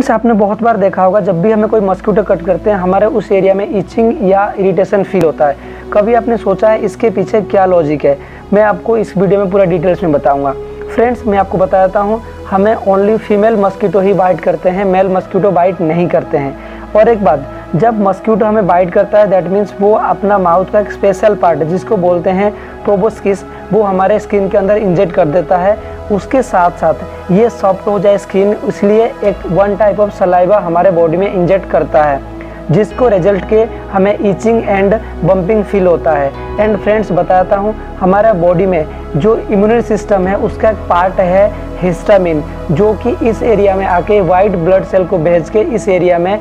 Friends आपने बहुत बार देखा होगा, जब भी हमें कोई मस्क्यूटो कट करते हैं, हमारे उस एरिया में इचिंग या इरिटेशन फील होता है। कभी आपने सोचा है, इसके पीछे क्या लॉजिक है? मैं आपको इस वीडियो में पूरा डिटेल्स में बताऊँगा। फ्रेंड्स मैं आपको बता देता हूँ, हमें ओनली फीमेल मस्कीटो ही बाइट करते हैं मेल मस्कीटो बाइट नहीं करते हैं। और एक बात, जब मस्कीटो हमें बाइट करता है दैट मीन्स वो अपना माउथ का एक स्पेशल पार्ट जिसको बोलते हैं प्रोबोस्किस वो हमारे स्किन के अंदर इंजेक्ट कर देता है। उसके साथ साथ ये सॉफ्ट हो जाए स्किन इसलिए एक वन टाइप ऑफ़ सलाइवा हमारे बॉडी में इंजेक्ट करता है, जिसको रिज़ल्ट के हमें ईचिंग एंड बम्पिंग फील होता है। एंड फ्रेंड्स बताता हूँ, हमारा बॉडी में जो इम्यूनरी सिस्टम है, उसका एक पार्ट है हिस्टामिन जो कि इस एरिया में आके वाइट ब्लड सेल को भेज के इस एरिया में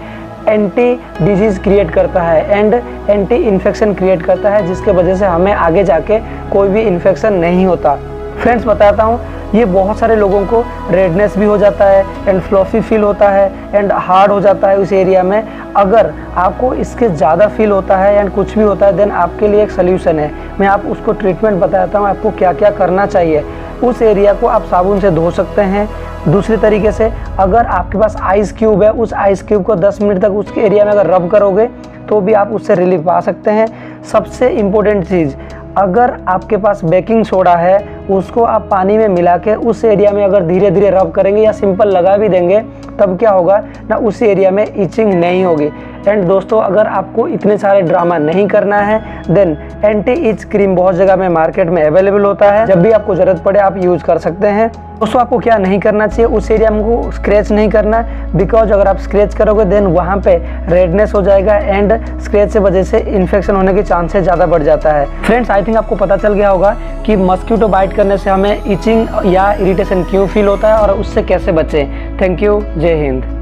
एंटी डिज़ीज़ क्रिएट करता है एंड एंटी इन्फेक्शन क्रिएट करता है, जिसके वजह से हमें आगे जाके कोई भी इन्फेक्शन नहीं होता। फ्रेंड्स बताता हूँ ये बहुत सारे लोगों को रेडनेस भी हो जाता है एंड फ्लॉफी फील होता है एंड हार्ड हो जाता है उस एरिया में। अगर आपको इसके ज़्यादा फील होता है एंड कुछ भी होता है देन आपके लिए एक सोल्यूशन है। मैं आप उसको ट्रीटमेंट बताता हूँ, आपको क्या क्या करना चाहिए। उस एरिया को आप साबुन से धो सकते हैं। दूसरे तरीके से, अगर आपके पास आइस क्यूब है, उस आइस क्यूब को 10 मिनट तक उसके एरिया में अगर रब करोगे तो भी आप उससे रिलीफ पा सकते हैं। सबसे इम्पोर्टेंट चीज़, अगर आपके पास बेकिंग सोडा है उसको आप पानी में मिला के उस एरिया में अगर धीरे धीरे रब करेंगे या सिंपल लगा भी देंगे, तब क्या होगा? ना, उस एरिया में इचिंग नहीं होगी। एंड दोस्तों, अगर आपको इतने सारे ड्रामा नहीं करना है देन एंटी इच क्रीम बहुत जगह में मार्केट में अवेलेबल होता है। जब भी आपको ज़रूरत पड़े, आप यूज़ कर सकते हैं। दोस्तों, आपको क्या नहीं करना चाहिए? उस एरिया में को स्क्रैच नहीं करना बिकॉज़ अगर आप स्क्रैच करोगे देन वहाँ पे रेडनेस हो जाएगा एंड स्क्रैच से वजह से इन्फेक्शन होने के चांसेस ज़्यादा बढ़ जाता है। फ्रेंड्स आई थिंक आपको पता चल गया होगा कि मस्क्यूटो बाइट करने से हमें इचिंग या इरिटेशन क्यों फील होता है और उससे कैसे बचें? थैंक यू जय हिंद.